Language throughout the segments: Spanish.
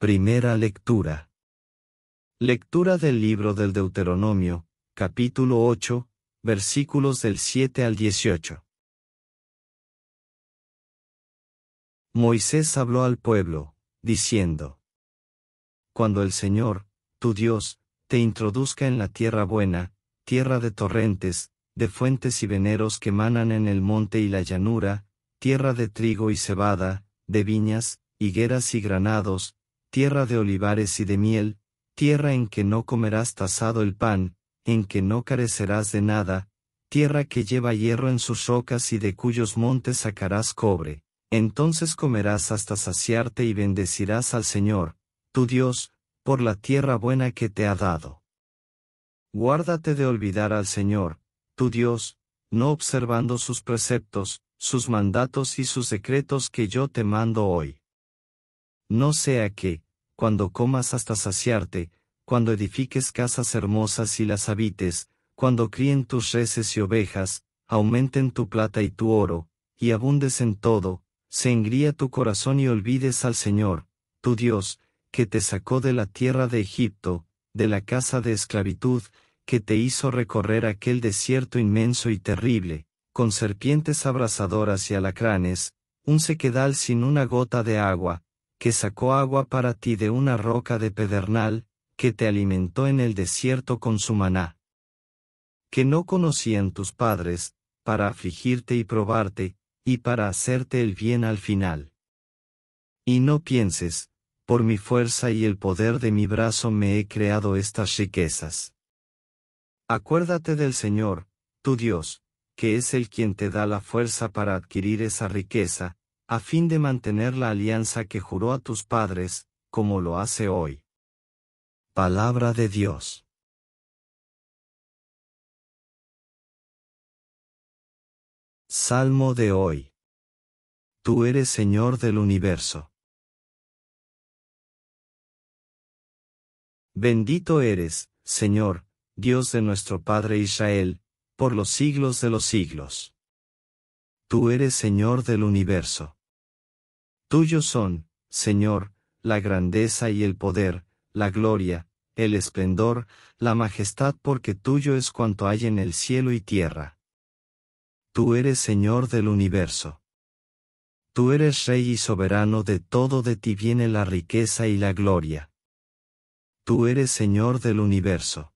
Primera lectura. Lectura del libro del Deuteronomio, capítulo 8, versículos del 7 al 18. Moisés habló al pueblo, diciendo, Cuando el Señor, tu Dios, te introduzca en la tierra buena, tierra de torrentes, de fuentes y veneros que manan en el monte y la llanura, tierra de trigo y cebada, de viñas, higueras y granados, tierra de olivares y de miel, tierra en que no comerás tasado el pan, en que no carecerás de nada, tierra que lleva hierro en sus rocas y de cuyos montes sacarás cobre. Entonces comerás hasta saciarte y bendecirás al Señor, tu Dios, por la tierra buena que te ha dado. Guárdate de olvidar al Señor, tu Dios, no observando sus preceptos, sus mandatos y sus decretos que yo te mando hoy. No sea que, cuando comas hasta saciarte, cuando edifiques casas hermosas y las habites, cuando críen tus reses y ovejas, aumenten tu plata y tu oro, y abundes en todo, se engría tu corazón y olvides al Señor, tu Dios, que te sacó de la tierra de Egipto, de la casa de esclavitud, que te hizo recorrer aquel desierto inmenso y terrible, con serpientes abrasadoras y alacranes, un sequedal sin una gota de agua, que sacó agua para ti de una roca de pedernal, que te alimentó en el desierto con su maná. Que no conocían tus padres, para afligirte y probarte, y para hacerte el bien al final. Y no pienses, por mi fuerza y el poder de mi brazo me he creado estas riquezas. Acuérdate del Señor, tu Dios, que es el quien te da la fuerza para adquirir esa riqueza, a fin de mantener la alianza que juró a tus padres, como lo hace hoy. Palabra de Dios. Salmo de hoy. Tú eres Señor del universo. Bendito eres, Señor, Dios de nuestro Padre Israel, por los siglos de los siglos. Tú eres Señor del universo. Tuyos son, Señor, la grandeza y el poder, la gloria, el esplendor, la majestad porque tuyo es cuanto hay en el cielo y tierra. Tú eres Señor del universo. Tú eres Rey y soberano de todo de ti viene la riqueza y la gloria. Tú eres Señor del universo.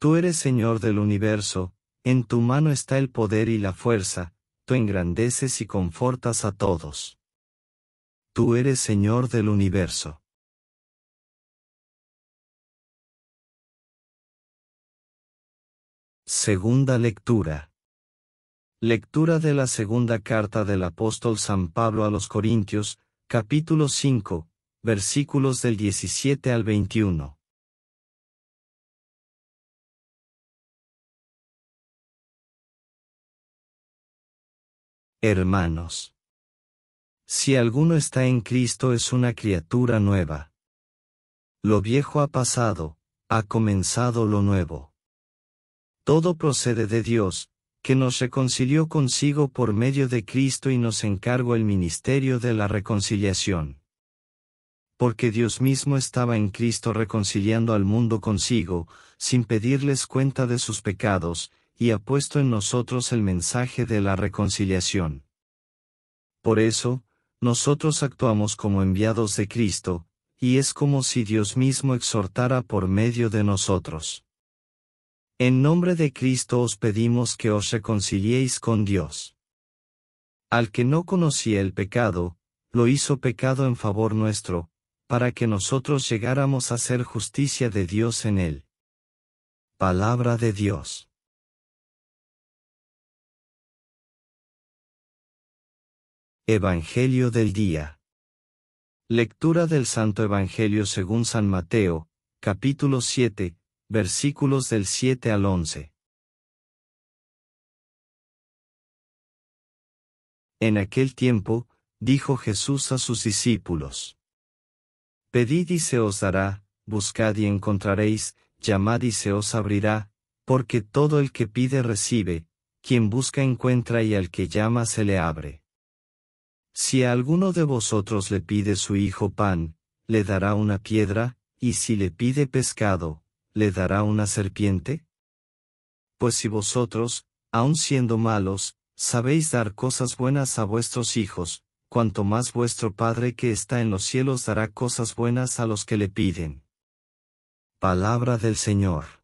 Tú eres Señor del universo, en tu mano está el poder y la fuerza, tú engrandeces y confortas a todos. Tú eres Señor del universo. Segunda lectura. Lectura de la segunda carta del apóstol San Pablo a los Corintios, capítulo 5, versículos del 17 al 21. Hermanos. Si alguno está en Cristo es una criatura nueva. Lo viejo ha pasado, ha comenzado lo nuevo. Todo procede de Dios, que nos reconcilió consigo por medio de Cristo y nos encargó el ministerio de la reconciliación. Porque Dios mismo estaba en Cristo reconciliando al mundo consigo, sin pedirles cuenta de sus pecados, y ha puesto en nosotros el mensaje de la reconciliación. Por eso, nosotros actuamos como enviados de Cristo, y es como si Dios mismo exhortara por medio de nosotros. En nombre de Cristo os pedimos que os reconciliéis con Dios. Al que no conocía el pecado, lo hizo pecado en favor nuestro, para que nosotros llegáramos a ser justicia de Dios en él. Palabra de Dios. Evangelio del Día. Lectura del Santo Evangelio según San Mateo, capítulo 7, versículos del 7 al 11. En aquel tiempo, dijo Jesús a sus discípulos. Pedid y se os dará, buscad y encontraréis, llamad y se os abrirá, porque todo el que pide recibe, quien busca encuentra y al que llama se le abre. Si a alguno de vosotros le pide su hijo pan, le dará una piedra, y si le pide pescado, le dará una serpiente? Pues si vosotros, aun siendo malos, sabéis dar cosas buenas a vuestros hijos, cuanto más vuestro Padre que está en los cielos dará cosas buenas a los que le piden. Palabra del Señor.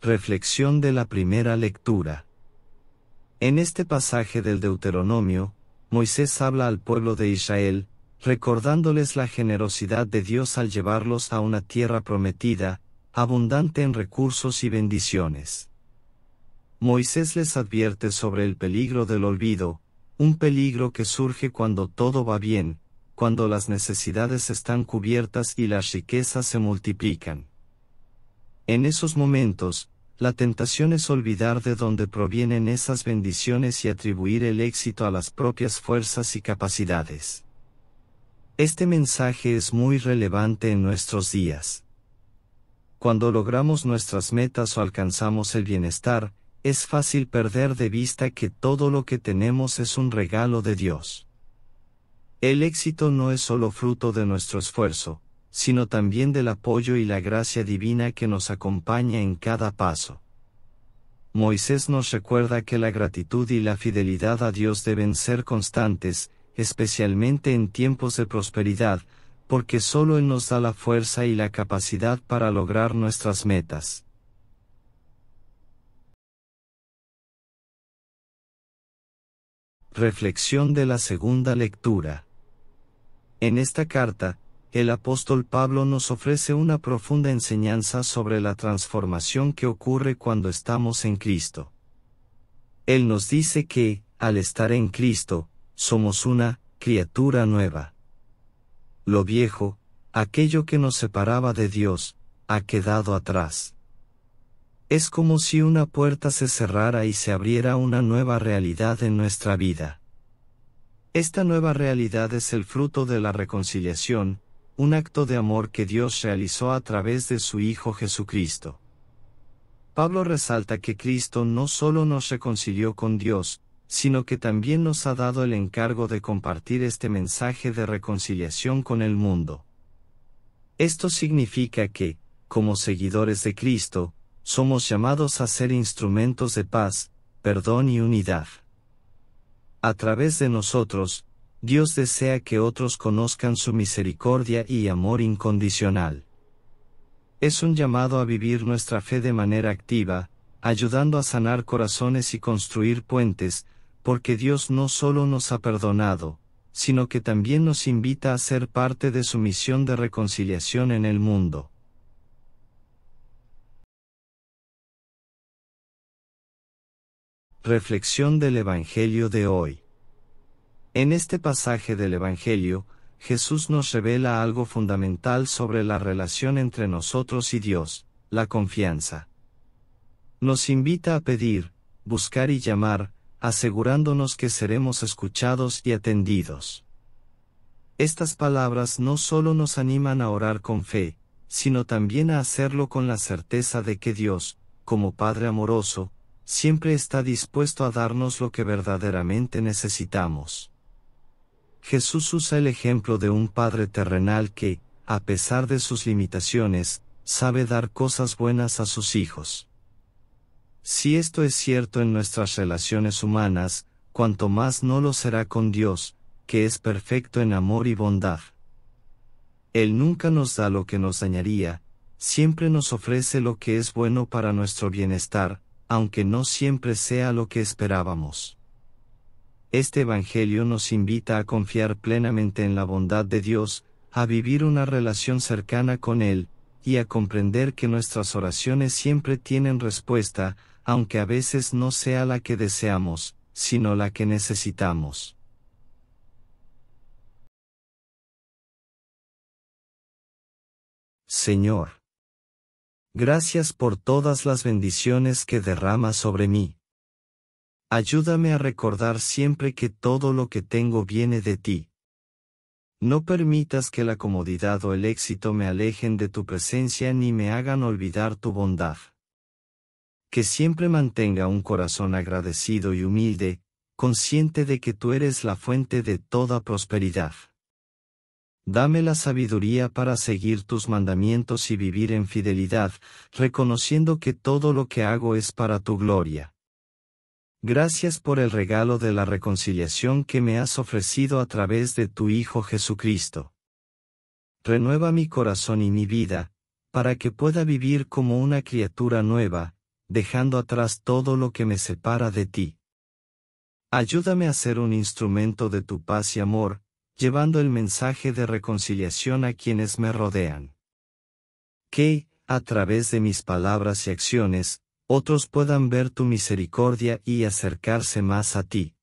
Reflexión de la primera lectura. En este pasaje del Deuteronomio, Moisés habla al pueblo de Israel, recordándoles la generosidad de Dios al llevarlos a una tierra prometida, abundante en recursos y bendiciones. Moisés les advierte sobre el peligro del olvido, un peligro que surge cuando todo va bien, cuando las necesidades están cubiertas y las riquezas se multiplican. En esos momentos, la tentación es olvidar de dónde provienen esas bendiciones y atribuir el éxito a las propias fuerzas y capacidades. Este mensaje es muy relevante en nuestros días. Cuando logramos nuestras metas o alcanzamos el bienestar, es fácil perder de vista que todo lo que tenemos es un regalo de Dios. El éxito no es solo fruto de nuestro esfuerzo, sino también del apoyo y la gracia divina que nos acompaña en cada paso. Moisés nos recuerda que la gratitud y la fidelidad a Dios deben ser constantes, especialmente en tiempos de prosperidad, porque solo Él nos da la fuerza y la capacidad para lograr nuestras metas. Reflexión de la segunda lectura. En esta carta, el apóstol Pablo nos ofrece una profunda enseñanza sobre la transformación que ocurre cuando estamos en Cristo. Él nos dice que, al estar en Cristo, somos una criatura nueva. Lo viejo, aquello que nos separaba de Dios, ha quedado atrás. Es como si una puerta se cerrara y se abriera una nueva realidad en nuestra vida. Esta nueva realidad es el fruto de la reconciliación, un acto de amor que Dios realizó a través de su Hijo Jesucristo. Pablo resalta que Cristo no solo nos reconcilió con Dios, sino que también nos ha dado el encargo de compartir este mensaje de reconciliación con el mundo. Esto significa que, como seguidores de Cristo, somos llamados a ser instrumentos de paz, perdón y unidad. A través de nosotros, Dios desea que otros conozcan su misericordia y amor incondicional. Es un llamado a vivir nuestra fe de manera activa, ayudando a sanar corazones y construir puentes, porque Dios no solo nos ha perdonado, sino que también nos invita a ser parte de su misión de reconciliación en el mundo. Reflexión del Evangelio de hoy. En este pasaje del Evangelio, Jesús nos revela algo fundamental sobre la relación entre nosotros y Dios, la confianza. Nos invita a pedir, buscar y llamar, asegurándonos que seremos escuchados y atendidos. Estas palabras no solo nos animan a orar con fe, sino también a hacerlo con la certeza de que Dios, como Padre amoroso, siempre está dispuesto a darnos lo que verdaderamente necesitamos. Jesús usa el ejemplo de un Padre terrenal que, a pesar de sus limitaciones, sabe dar cosas buenas a sus hijos. Si esto es cierto en nuestras relaciones humanas, cuanto más no lo será con Dios, que es perfecto en amor y bondad. Él nunca nos da lo que nos dañaría, siempre nos ofrece lo que es bueno para nuestro bienestar, aunque no siempre sea lo que esperábamos. Este Evangelio nos invita a confiar plenamente en la bondad de Dios, a vivir una relación cercana con Él, y a comprender que nuestras oraciones siempre tienen respuesta, aunque a veces no sea la que deseamos, sino la que necesitamos. Señor. Gracias por todas las bendiciones que derramas sobre mí. Ayúdame a recordar siempre que todo lo que tengo viene de ti. No permitas que la comodidad o el éxito me alejen de tu presencia ni me hagan olvidar tu bondad que siempre mantenga un corazón agradecido y humilde, consciente de que tú eres la fuente de toda prosperidad. Dame la sabiduría para seguir tus mandamientos y vivir en fidelidad, reconociendo que todo lo que hago es para tu gloria. Gracias por el regalo de la reconciliación que me has ofrecido a través de tu Hijo Jesucristo. Renueva mi corazón y mi vida, para que pueda vivir como una criatura nueva, dejando atrás todo lo que me separa de ti. Ayúdame a ser un instrumento de tu paz y amor, llevando el mensaje de reconciliación a quienes me rodean. Que, a través de mis palabras y acciones, otros puedan ver tu misericordia y acercarse más a ti.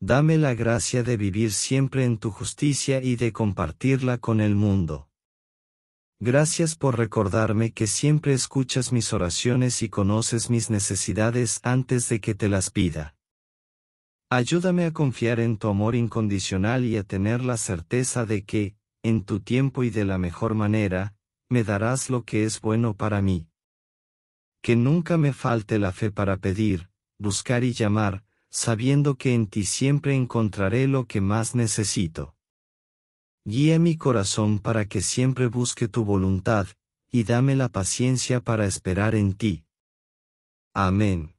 Dame la gracia de vivir siempre en tu justicia y de compartirla con el mundo. Gracias por recordarme que siempre escuchas mis oraciones y conoces mis necesidades antes de que te las pida. Ayúdame a confiar en tu amor incondicional y a tener la certeza de que, en tu tiempo y de la mejor manera, me darás lo que es bueno para mí. Que nunca me falte la fe para pedir, buscar y llamar, sabiendo que en ti siempre encontraré lo que más necesito. Guía mi corazón para que siempre busque tu voluntad, y dame la paciencia para esperar en ti. Amén.